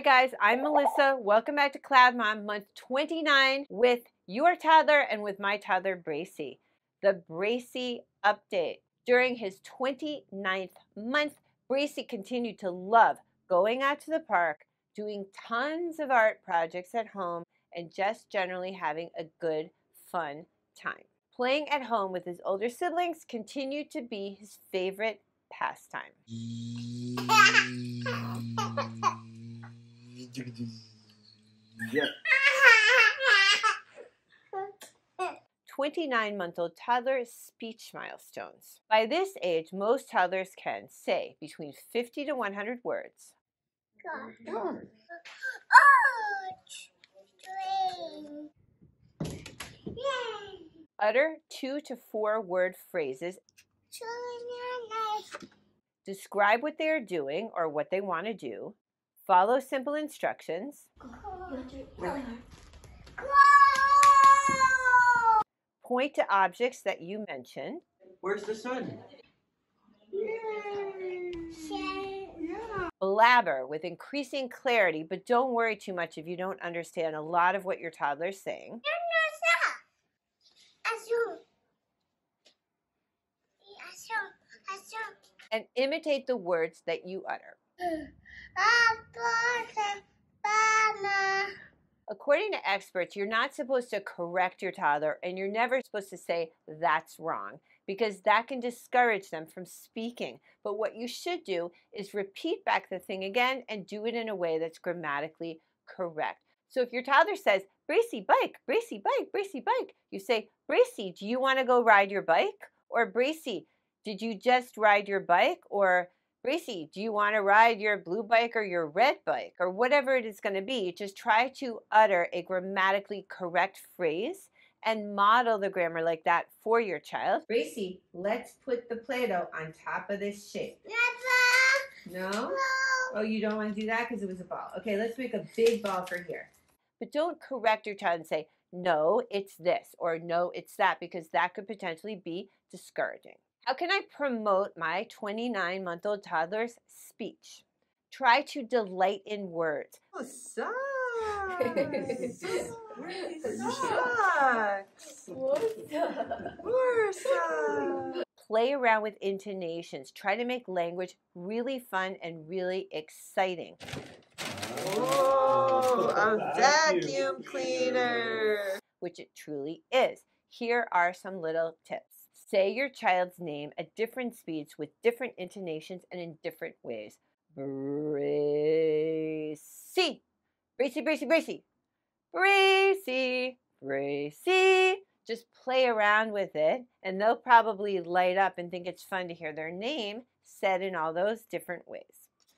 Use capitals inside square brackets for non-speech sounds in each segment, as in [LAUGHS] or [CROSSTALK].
Hi guys, I'm Melissa. Welcome back to Cloud Mom, month 29 with your toddler and with my toddler Bracey. The Bracey update. During his 29th month, Bracey continued to love going out to the park, doing tons of art projects at home, and just generally having a good, fun time. Playing at home with his older siblings continued to be his favorite pastime. [LAUGHS] Yeah. 29 month old toddler speech milestones. By this age, most toddlers can say between 50 to 100 words, utter two to four word phrases, describe what they are doing or what they want to do, follow simple instructions, point to objects that you mention, Where's the sun? blabber with increasing clarity, but don't worry too much if you don't understand a lot of what your toddler's saying. And imitate the words that you utter. Mm. According to experts, you're not supposed to correct your toddler and you're never supposed to say that's wrong because that can discourage them from speaking. But what you should do is repeat back the thing again and do it in a way that's grammatically correct. So if your toddler says, Bracey, bike, Bracey, bike, Bracey, bike, you say, Bracey, do you want to go ride your bike? Or Bracey, did you just ride your bike? Or Bracey, do you want to ride your blue bike or your red bike? Or whatever it is going to be. Just try to utter a grammatically correct phrase and model the grammar like that for your child. Bracey, let's put the Play-Doh on top of this shape. No? Oh, you don't want to do that because it was a ball. Okay, let's make a big ball for here. But don't correct your child and say, no, it's this, or no, it's that, because that could potentially be discouraging. How can I promote my 29 month old toddler's speech? Try to delight in words. Oh, sucks. Play around with intonations. Try to make language really fun and really exciting. Oh, a vacuum cleaner. Which it truly is. Here are some little tips. Say your child's name at different speeds with different intonations and in different ways. Bracey. Bracey, Bracey, Bracey. Bracey, Bracey. Just play around with it, and they'll probably light up and think it's fun to hear their name said in all those different ways.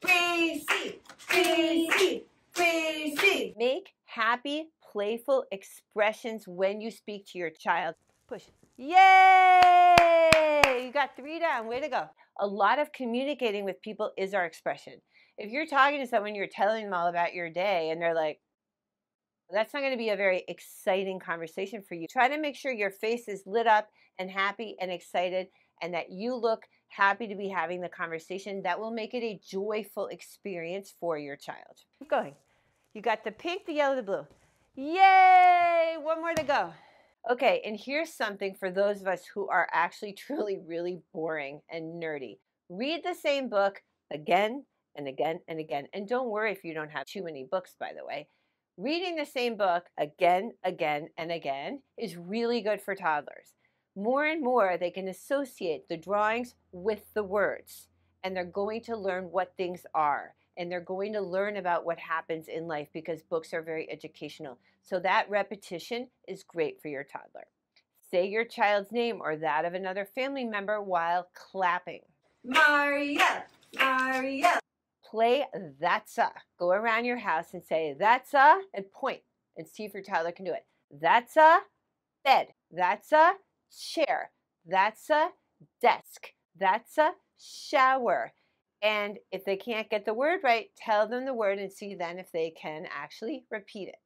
Bracey, Bracey, Bracey. Make happy, playful expressions when you speak to your child. Push. Yay! You got three down. Way to go. A lot of communicating with people is our expression. If you're talking to someone, you're telling them all about your day, and they're like, that's not going to be a very exciting conversation for you. Try to make sure your face is lit up and happy and excited, and that you look happy to be having the conversation. That will make it a joyful experience for your child. Keep going. You got the pink, the yellow, the blue. Yay! One more to go. Okay, and here's something for those of us who are actually [LAUGHS] truly really boring and nerdy. Read the same book again and again and again. And don't worry if you don't have too many books, by the way. Reading the same book again, again, and again is really good for toddlers. More and more, they can associate the drawings with the words, and they're going to learn what things are and they're going to learn about what happens in life because books are very educational. So that repetition is great for your toddler. Say your child's name or that of another family member while clapping. Maria, Maria. Play that's a. Go around your house and say that's a and point and see if your toddler can do it. That's a bed. That's a chair. That's a desk. That's a shower. And if they can't get the word right, tell them the word and see then if they can actually repeat it.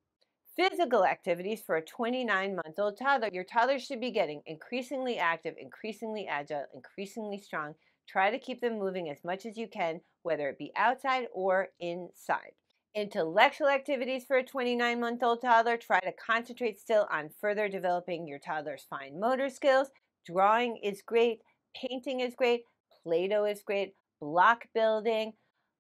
Physical activities for a 29 month old toddler. Your toddler should be getting increasingly active, increasingly agile, increasingly strong. Try to keep them moving as much as you can, whether it be outside or inside. Intellectual activities for a 29 month old toddler. Try to concentrate still on further developing your toddler's fine motor skills. Drawing is great, painting is great, Play Doh is great, block building,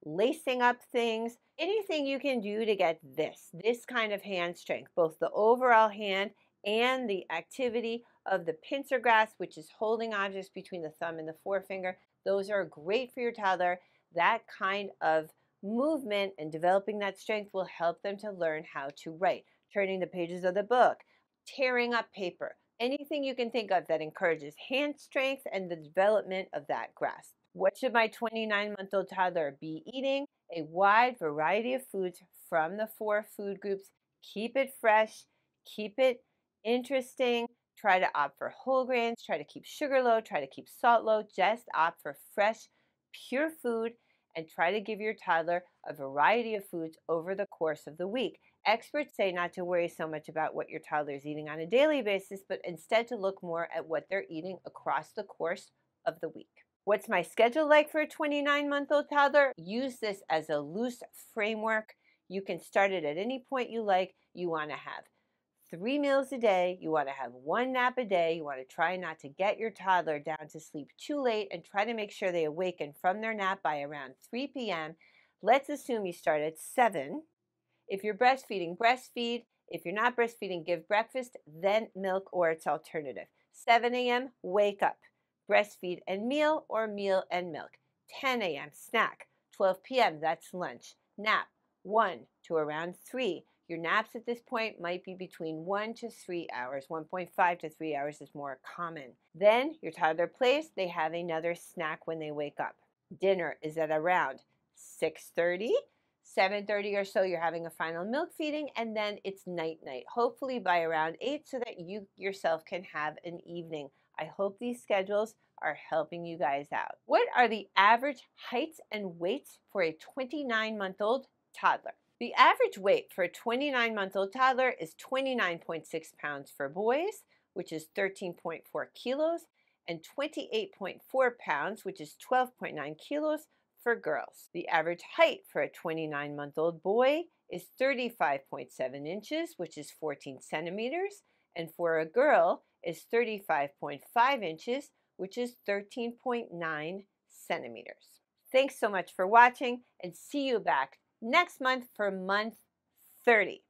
lacing up things, anything you can do to get this, this kind of hand strength, both the overall hand and the activity of the pincer grasp, which is holding objects between the thumb and the forefinger. Those are great for your toddler. That kind of movement and developing that strength will help them to learn how to write. Turning the pages of the book, tearing up paper, anything you can think of that encourages hand strength and the development of that grasp. What should my 29 month old toddler be eating? A wide variety of foods from the four food groups. Keep it fresh, keep it interesting. Try to opt for whole grains, try to keep sugar low, try to keep salt low. Just opt for fresh, pure food and try to give your toddler a variety of foods over the course of the week. Experts say not to worry so much about what your toddler is eating on a daily basis, but instead to look more at what they're eating across the course of the week. What's my schedule like for a 29 month old toddler? Use this as a loose framework. You can start it at any point you like. You want to have three meals a day. You want to have one nap a day. You want to try not to get your toddler down to sleep too late and try to make sure they awaken from their nap by around 3 p.m. Let's assume you start at 7. If you're breastfeeding, breastfeed. If you're not breastfeeding, give breakfast, then milk or its alternative. 7 a.m., wake up breastfeed and meal or meal and milk. 10 a.m. snack. 12 p.m. that's lunch. Nap 1 to around 3. Your naps at this point might be between 1 to 3 hours. 1.5 to 3 hours is more common. Then your toddler plays, they have another snack when they wake up. Dinner is at around 6:30. 7:30 or so you're having a final milk feeding and then it's night night. Hopefully by around 8 so that you yourself can have an evening I hope these schedules are helping you guys out. What are the average heights and weights for a 29 month old toddler? The average weight for a 29 month old toddler is 29.6 pounds for boys, which is 13.4 kilos, and 28.4 pounds, which is 12.9 kilos for girls. The average height for a 29 month old boy is 35.7 inches, which is 14 centimeters, and for a girl is 35.5 inches, which is 13.9 centimeters. Thanks so much for watching and see you back next month for month 30.